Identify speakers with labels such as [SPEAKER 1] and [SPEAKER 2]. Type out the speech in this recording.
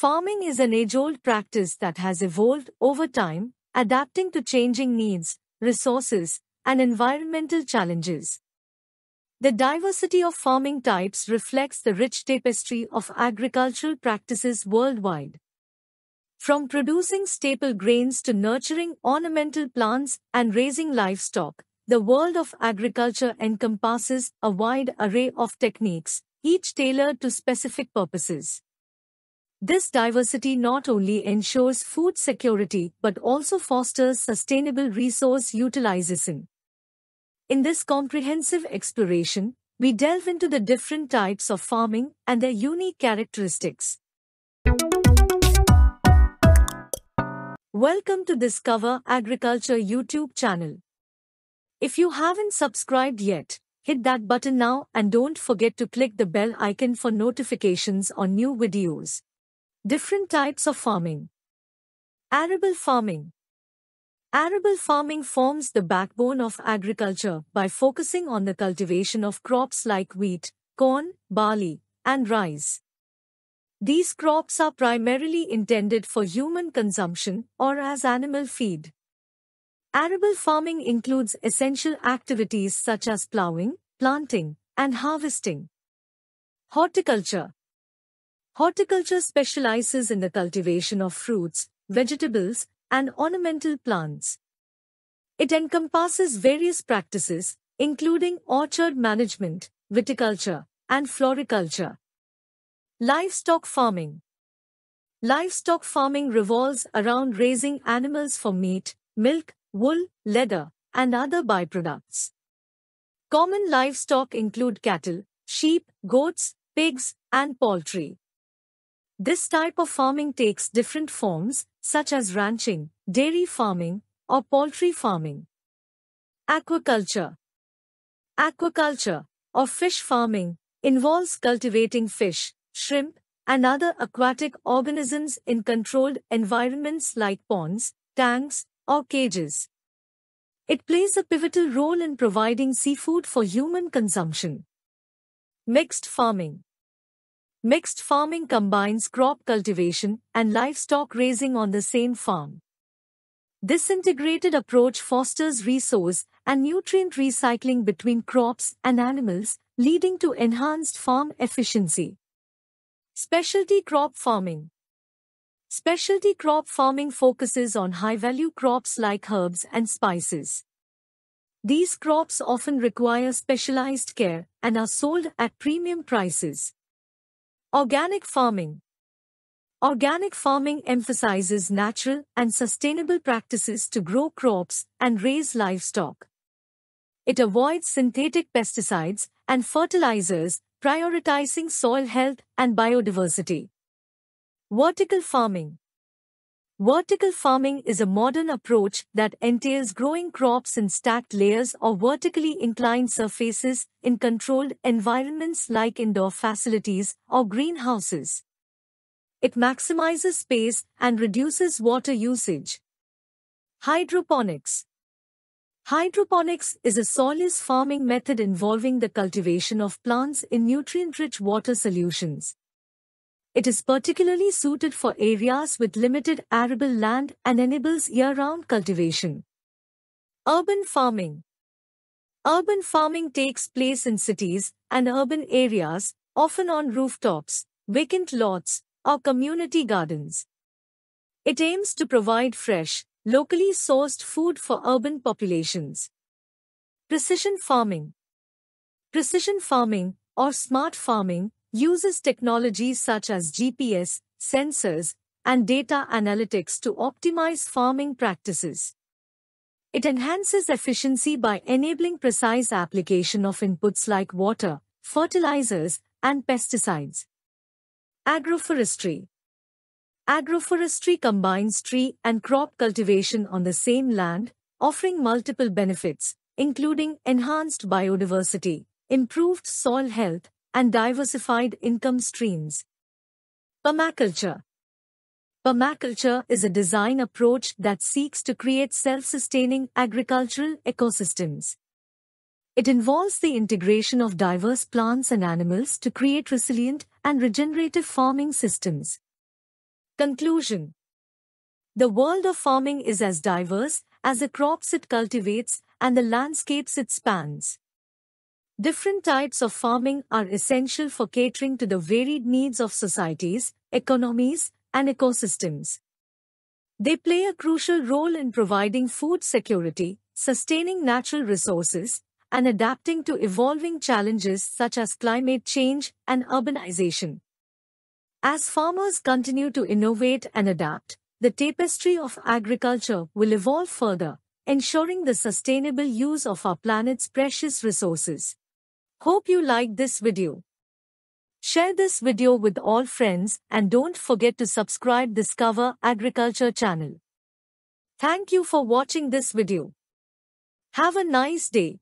[SPEAKER 1] Farming is an age-old practice that has evolved over time, adapting to changing needs, resources, and environmental challenges. The diversity of farming types reflects the rich tapestry of agricultural practices worldwide. From producing staple grains to nurturing ornamental plants and raising livestock, the world of agriculture encompasses a wide array of techniques, each tailored to specific purposes. This diversity not only ensures food security but also fosters sustainable resource utilization. In this comprehensive exploration, we delve into the different types of farming and their unique characteristics. Welcome to Discover Agriculture YouTube channel. If you haven't subscribed yet, hit that button now and don't forget to click the bell icon for notifications on new videos. Different types of farming. Arable farming. Arable farming forms the backbone of agriculture by focusing on the cultivation of crops like wheat, corn, barley, and rice. These crops are primarily intended for human consumption or as animal feed. Arable farming includes essential activities such as plowing, planting, and harvesting. Horticulture Horticulture specializes in the cultivation of fruits, vegetables, and ornamental plants. It encompasses various practices, including orchard management, viticulture, and floriculture. Livestock farming. Livestock farming revolves around raising animals for meat, milk, wool, leather, and other byproducts. Common livestock include cattle, sheep, goats, pigs, and poultry. This type of farming takes different forms, such as ranching, dairy farming, or poultry farming. Aquaculture Aquaculture, or fish farming, involves cultivating fish, shrimp, and other aquatic organisms in controlled environments like ponds, tanks, or cages. It plays a pivotal role in providing seafood for human consumption. Mixed farming Mixed farming combines crop cultivation and livestock raising on the same farm. This integrated approach fosters resource and nutrient recycling between crops and animals, leading to enhanced farm efficiency. Specialty crop farming Specialty crop farming focuses on high-value crops like herbs and spices. These crops often require specialized care and are sold at premium prices. Organic farming. Organic farming emphasizes natural and sustainable practices to grow crops and raise livestock. It avoids synthetic pesticides and fertilizers, prioritizing soil health and biodiversity. Vertical farming. Vertical farming is a modern approach that entails growing crops in stacked layers or vertically inclined surfaces in controlled environments like indoor facilities or greenhouses. It maximizes space and reduces water usage. Hydroponics Hydroponics is a soilless farming method involving the cultivation of plants in nutrient-rich water solutions. It is particularly suited for areas with limited arable land and enables year-round cultivation. Urban farming Urban farming takes place in cities and urban areas, often on rooftops, vacant lots, or community gardens. It aims to provide fresh, locally sourced food for urban populations. Precision farming Precision farming, or smart farming, uses technologies such as GPS, sensors, and data analytics to optimize farming practices. It enhances efficiency by enabling precise application of inputs like water, fertilizers, and pesticides. Agroforestry Agroforestry combines tree and crop cultivation on the same land, offering multiple benefits, including enhanced biodiversity, improved soil health, and diversified income streams. Permaculture Permaculture is a design approach that seeks to create self-sustaining agricultural ecosystems. It involves the integration of diverse plants and animals to create resilient and regenerative farming systems. Conclusion The world of farming is as diverse as the crops it cultivates and the landscapes it spans. Different types of farming are essential for catering to the varied needs of societies, economies, and ecosystems. They play a crucial role in providing food security, sustaining natural resources, and adapting to evolving challenges such as climate change and urbanization. As farmers continue to innovate and adapt, the tapestry of agriculture will evolve further, ensuring the sustainable use of our planet's precious resources. Hope you liked this video. Share this video with all friends and don't forget to subscribe Discover Agriculture channel. Thank you for watching this video. Have a nice day.